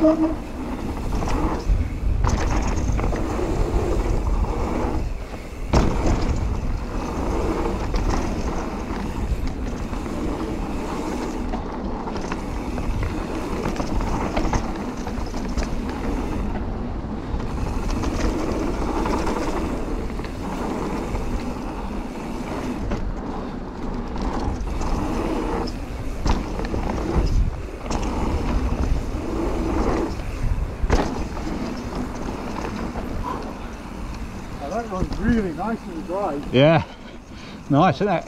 Oh, that really nice and dry. Yeah. Nice, isn't it?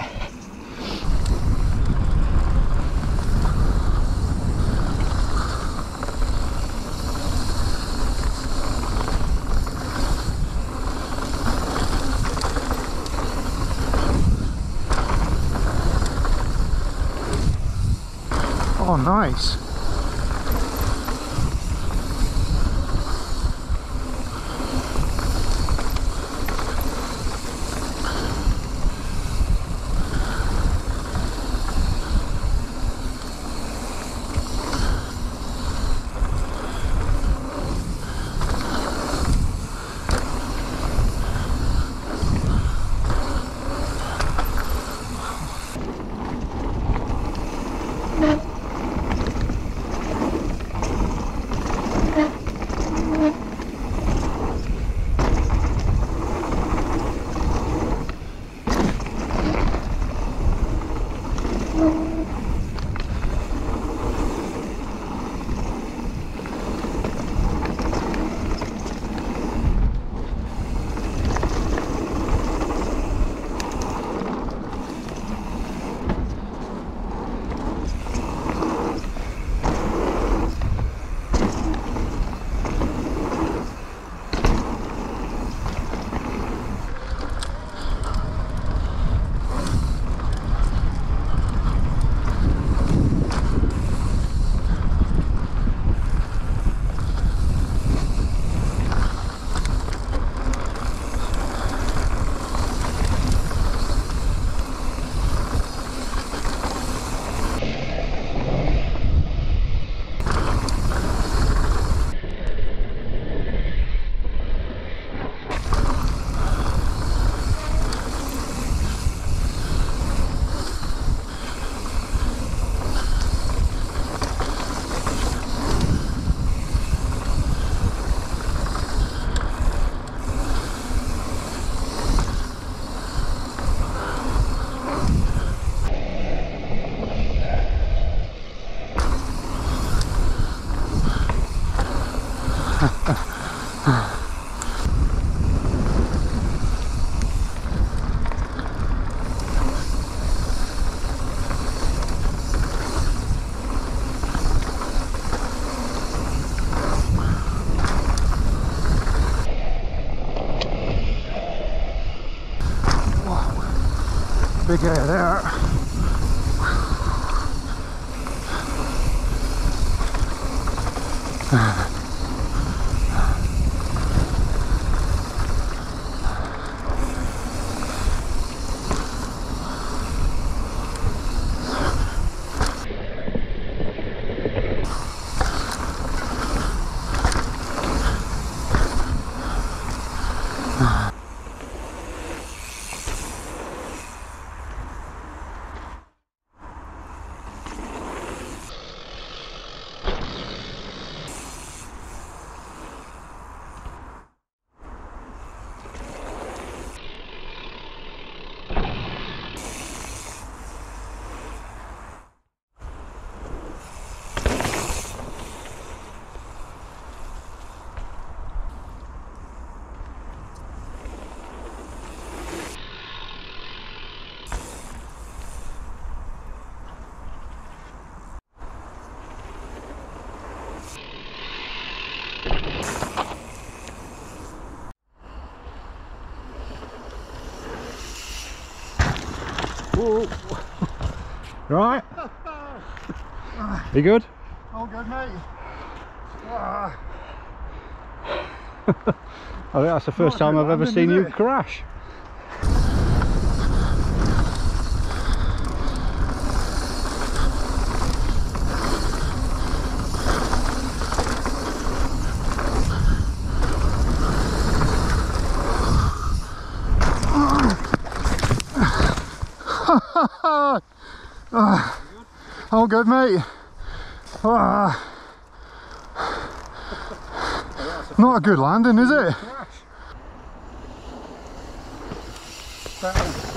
Oh, nice. Big air there. Whoa. Right. You good? All good, mate. Oh, I think that's the first time I've ever seen you it? crash. All good, mate. Ah. Not a good landing, is it? Better.